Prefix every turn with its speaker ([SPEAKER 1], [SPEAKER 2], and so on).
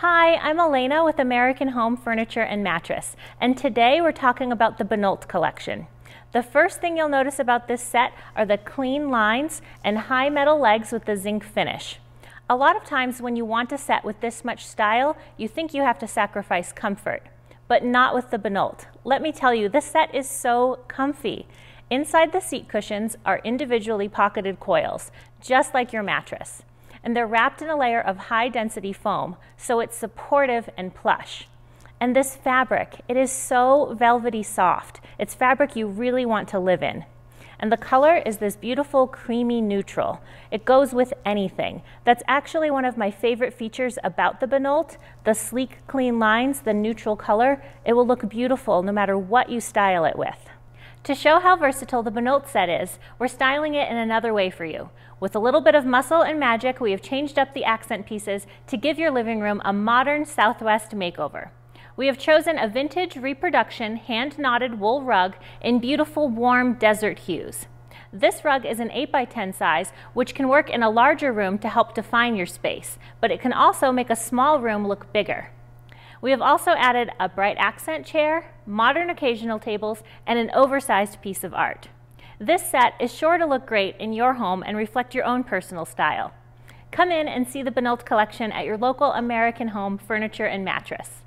[SPEAKER 1] Hi, I'm Elena with American Home Furniture and Mattress, and today we're talking about the Benolt collection. The first thing you'll notice about this set are the clean lines and high metal legs with the zinc finish. A lot of times when you want a set with this much style, you think you have to sacrifice comfort, but not with the Benolt. Let me tell you, this set is so comfy. Inside the seat cushions are individually pocketed coils, just like your mattress and they're wrapped in a layer of high density foam, so it's supportive and plush. And this fabric, it is so velvety soft. It's fabric you really want to live in. And the color is this beautiful creamy neutral. It goes with anything. That's actually one of my favorite features about the Benolt. The sleek, clean lines, the neutral color, it will look beautiful no matter what you style it with. To show how versatile the Benolt set is, we're styling it in another way for you. With a little bit of muscle and magic, we have changed up the accent pieces to give your living room a modern Southwest makeover. We have chosen a vintage reproduction hand-knotted wool rug in beautiful warm desert hues. This rug is an 8 by 10 size, which can work in a larger room to help define your space, but it can also make a small room look bigger. We have also added a bright accent chair, modern occasional tables, and an oversized piece of art. This set is sure to look great in your home and reflect your own personal style. Come in and see the Benolt collection at your local American Home Furniture and Mattress.